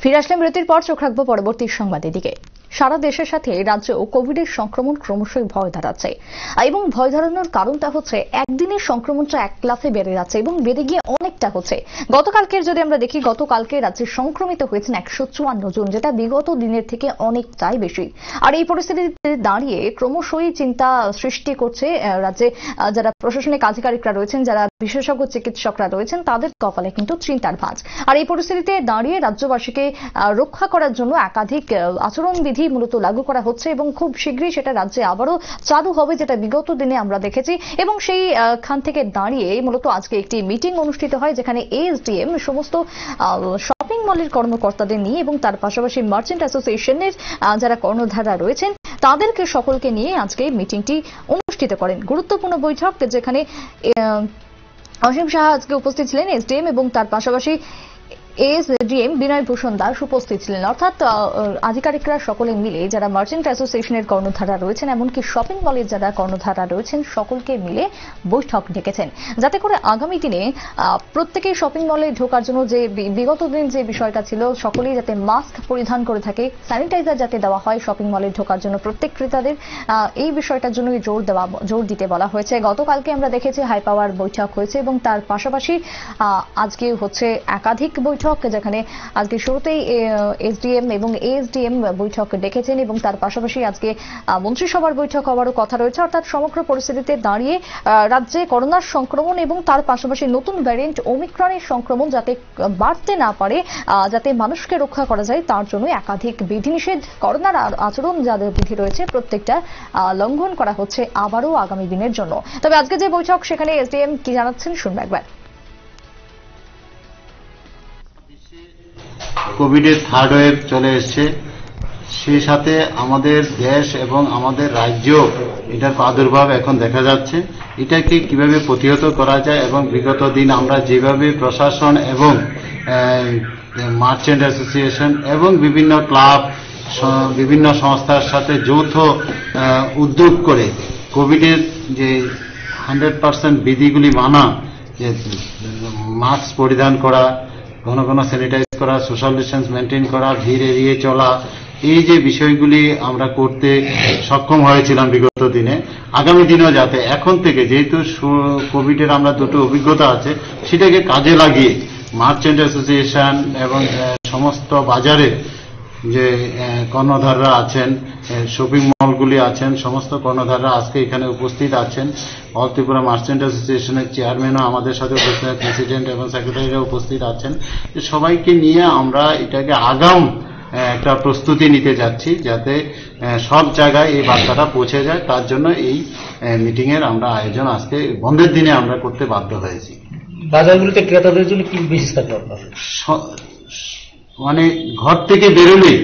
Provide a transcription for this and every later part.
ফিরে আসলাম বিরতির পর চোখ রাখব পরবর্তী সংবাদের দিকে। সারা দেশের সাথে রাজ্যেও কোভিডের সংক্রমণ ক্রমশই ভয় দাঁড়াচ্ছে। এবং ভয় দাঁড়ানোর কারণটা হচ্ছে একদিনের সংক্রমণটা এক ক্লাসে বেড়ে যাচ্ছে এবং বেড়ে গিয়ে অনেকটা হচ্ছে। গতকালকের যদি আমরা দেখি গতকালকে রাজ্যে সংক্রমিত হয়েছেন একশো চুয়ান্ন জন যেটা বিগত দিনের থেকে অনেকটাই বেশি। আর এই পরিস্থিতিতে দাঁড়িয়ে ক্রমশই চিন্তা সৃষ্টি করছে রাজ্যে যারা প্রশাসনিক আধিকারিকরা রয়েছেন যারা বিশেষজ্ঞ চিকিৎসকরা রয়েছেন তাদের কপালে কিন্তু চিন্তার ভাঁজ। আর এই পরিস্থিতিতে দাঁড়িয়ে রাজ্যবাসীকে রক্ষা করার জন্য একাধিক আহ, আচরণবিধি মূলত লাগু করা হচ্ছে এবং খুব শীঘ্রই সেটা রাজ্যে আবারও চালু হবে, যেটা বিগত দিনে আমরা দেখেছি। এবং সেই খান থেকে দাঁড়িয়ে মূলত আজকে একটি মিটিং অনুষ্ঠিত হয়, যেখানে এএসডিএম সমস্ত শপিং মলের কর্মকর্তাদের নিয়ে এবং তার পাশাপাশি মার্চেন্ট অ্যাসোসিয়েশনের যারা কর্ণধাররা রয়েছেন, তাদেরকে সকলকে নিয়ে আজকে মিটিংটি অনুষ্ঠিত করেন। গুরুত্বপূর্ণ বৈঠক, যেখানে অসীম সাহা আজকে উপস্থিত ছিলেন এসডিএম এবং তার পাশাপাশি এসডিএম বিনয় ভূষণ দাস উপস্থিত ছিলেন। অর্থাৎ আধিকারিকরা সকলে মিলে যারা মার্চেন্ট অ্যাসোসিয়েশনের কর্ণধারা রয়েছেন এমনকি শপিং মলের যারা কর্ণধারা রয়েছেন সকলকে মিলে বৈঠক ডেকেছেন। যাতে করে আগামী দিনে আহ, প্রত্যেকেই শপিং মলে ঢোকার জন্য যে বিগত দিন যে বিষয়টা ছিল সকলেই যাতে মাস্ক পরিধান করে থাকে স্যানিটাইজার যাতে দেওয়া হয় শপিং মলে ঢোকার জন্য প্রত্যেক ক্রেতাদের এই বিষয়টার জন্যই জোর দেওয়া জোর দিতে বলা হয়েছে। গতকালকে আমরা দেখেছি হাই পাওয়ার বৈঠক হয়েছে এবং তার পাশাপাশি আজকে হচ্ছে একাধিক বৈঠক। যেখানে আজকে শুরুতেই এসডিএম এবং এএসডিএম বৈঠক ডেকেছেন এবং তার পাশাপাশি আজকে মন্ত্রিসভার বৈঠক হওয়ারও কথা রয়েছে। অর্থাৎ সমগ্র পরিস্থিতিতে দাঁড়িয়ে রাজ্যে করোনার সংক্রমণ এবং তার পাশাপাশি নতুন ভ্যারিয়েন্ট ওমিক্রনের সংক্রমণ যাতে বাড়তে না পারে যাতে মানুষকে রক্ষা করা যায়, তার জন্য একাধিক বিধিনিষেধ, করোনার আচরণ যাদের বিধি রয়েছে, প্রত্যেকটা লঙ্ঘন করা হচ্ছে আবারও আগামী দিনের জন্য। তবে আজকে যে বৈঠক, সেখানে এসডিএম কি জানাচ্ছেন, শুনব একবার। কোভিডের থার্ড ওয়েভ চলে এসছে। সেই সাথে আমাদের দেশ এবং আমাদের রাজ্য, এটার প্রাদুর্ভাব এখন দেখা যাচ্ছে। এটাকে কীভাবে প্রতিহত করা যায় এবং বিগত দিন আমরা যেভাবে প্রশাসন এবং মার্চেন্ট অ্যাসোসিয়েশন এবং বিভিন্ন ক্লাব বিভিন্ন সংস্থার সাথে যৌথ উদ্যোগ করে কোভিডের যে হান্ড্রেড পার্সেন্ট বিধিগুলি মানা মাস্ক পরিধান করা ঘন ঘন স্যানিটাইজ করা সোশ্যাল ডিস্টেন্স মেনটেন করা, ভিড় এড়িয়ে চলা, এই যে বিষয়গুলি আমরা করতে সক্ষম হয়েছিলাম বিগত দিনে, আগামী দিনেও যাতে এখন থেকে যেহেতু কোভিডের আমরা দুটো অভিজ্ঞতা আছে, সেটাকে কাজে লাগিয়ে মার্চেন্ট অ্যাসোসিয়েশন এবং সমস্ত বাজারে যে কর্ণধাররা আছেন শপিং মলগুলি আছেন সমস্ত কর্ণধাররা আজকে এখানে উপস্থিত আছেন। অল ত্রিপুরা মার্চেন্ট অ্যাসোসিয়েশনের চেয়ারম্যানও আমাদের সাথে উপস্থিত প্রেসিডেন্ট এবং সেক্রেটারিরা উপস্থিত আছেন। সবাইকে নিয়ে আমরা এটাকে আগাম একটা প্রস্তুতি নিতে যাচ্ছি যাতে সব জায়গায় এই বার্তাটা পৌঁছে যায়। তার জন্য এই মিটিং এর আমরা আয়োজন আজকে বন্ধের দিনে আমরা করতে বাধ্য হয়েছি। বাজারগুলিতে ক্রেতাদের জন্য কি বিশেষ থাকবে আপনার? মানে ঘর থেকে বেরোলেই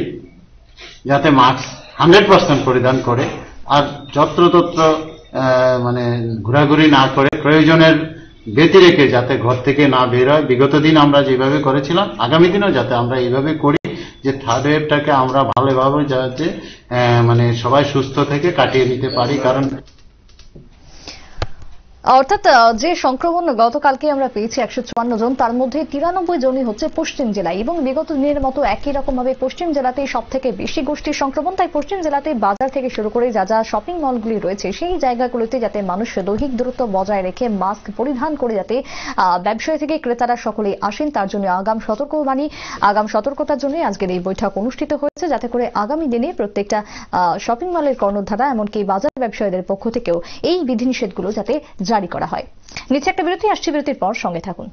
যাতে মাস্ক হান্ড্রেড পার্সেন্ট পরিধান করে আর যত্রতত্র আহ, মানে ঘোরাঘুরি না করে প্রয়োজনের ব্যতি রেখে যাতে ঘর থেকে না বের হয়। বিগত দিন আমরা যেভাবে করেছিলাম আগামী দিনেও যাতে আমরা এইভাবে করি যে থার্ড ওয়েভটাকে আমরা ভালোভাবে যাতে মানে সবাই সুস্থ থেকে কাটিয়ে নিতে পারি। কারণ অর্থাৎ যে সংক্রমণ গতকালকে আমরা পেয়েছি একশো চুয়ান্ন জন, তার মধ্যে তিরানব্বই জনই হচ্ছে পশ্চিম জেলায় এবং বিগত দিনের মতো একই রকম ভাবে পশ্চিম জেলাতেই সব থেকে বেশি গোষ্ঠীর সংক্রমণ। তাই পশ্চিম জেলাতে বাজার থেকে শুরু করে যা যা শপিং মলগুলি রয়েছে, সেই জায়গাগুলোতে যাতে মানুষ দৈহিক দূরত্ব বজায় রেখে মাস্ক পরিধান করে যাতে ব্যবসায়ী থেকে ক্রেতারা সকলে আসেন, তার জন্য আগাম সতর্কবাণী, আগাম সতর্কতার জন্য আজকের এই বৈঠক অনুষ্ঠিত হয়েছে। যাতে করে আগামী দিনে প্রত্যেকটা শপিং মলের কর্ণধারা, এমনকি বাজার ব্যবসায়ীদের পক্ষ থেকেও এই বিধিনিষেধগুলো যাতে জারি করা হয়। নিচে একটা বিরতি আসছে বিরতির পর সঙ্গে থাকুন।